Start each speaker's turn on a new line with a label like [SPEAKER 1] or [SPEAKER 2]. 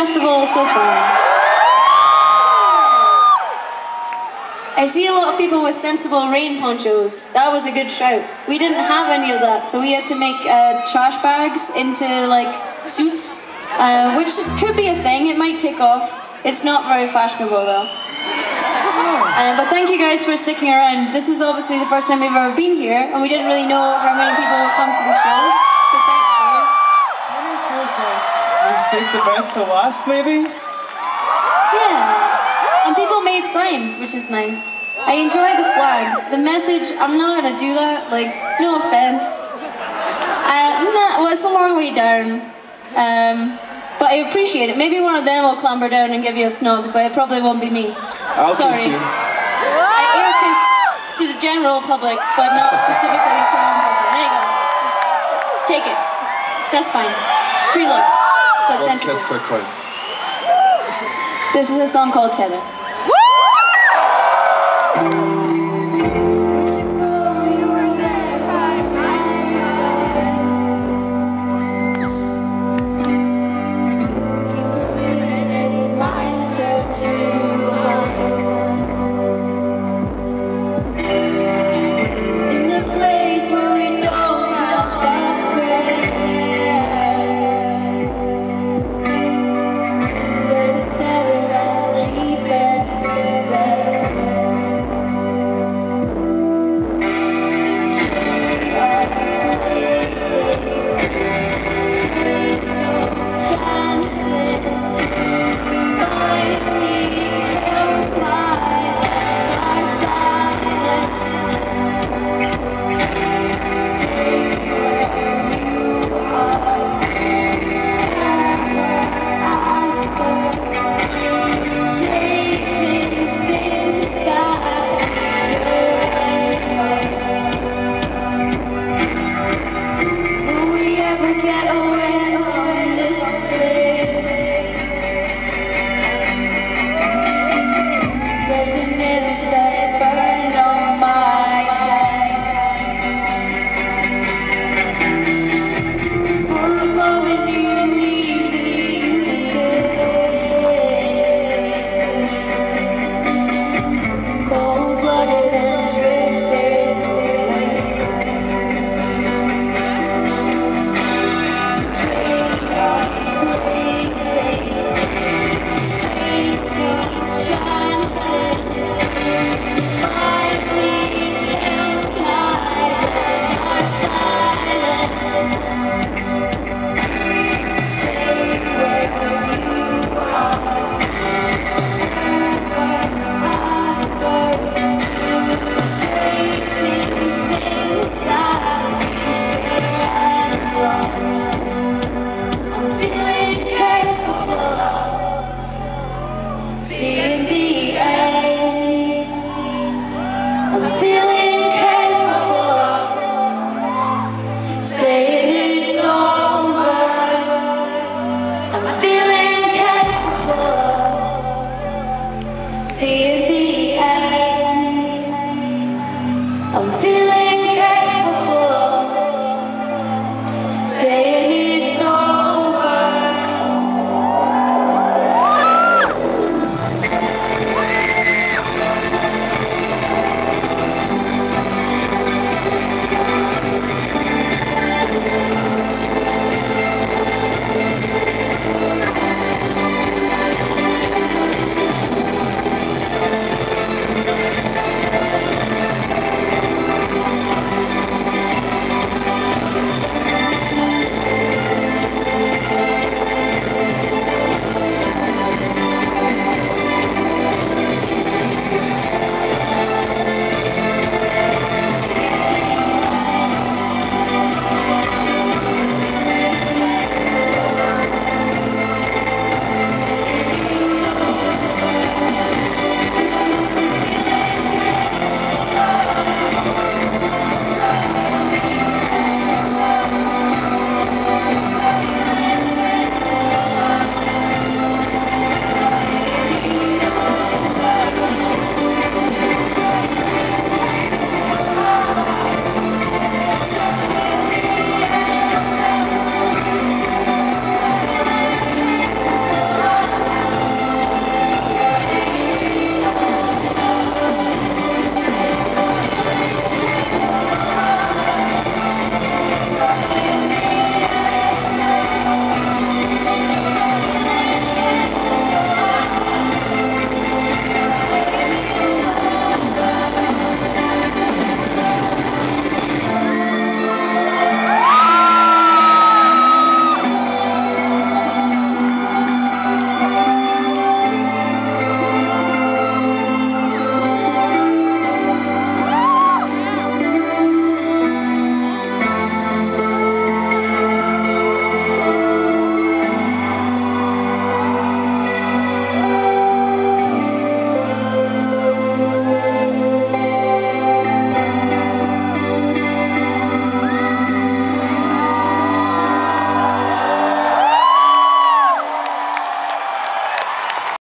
[SPEAKER 1] festival so far. I see a lot of people with sensible rain ponchos. That was a good shout. We didn't have any of that, so we had to make uh, trash bags into like suits, uh, which could be a thing. It might take off. It's not very fashionable though. Uh, but thank you guys for sticking around. This is obviously the first time we've ever been here, and we didn't really know how many people would come to the show.
[SPEAKER 2] Saved the best to last, maybe?
[SPEAKER 1] Yeah. And people made signs, which is nice. I enjoy the flag. The message, I'm not gonna do that, like, no offense. Uh, nah, well, it's a long way down. Um, but I appreciate it. Maybe one of them will clamber down and give you a snug, but it probably won't be me.
[SPEAKER 2] I'll
[SPEAKER 1] Sorry.
[SPEAKER 2] kiss you.
[SPEAKER 1] I air kiss to the general public, but not specifically for one person. There you go. Just take it. That's fine. Free love, but
[SPEAKER 2] One
[SPEAKER 1] sensible.
[SPEAKER 2] per coin.
[SPEAKER 1] This is a song called Tether.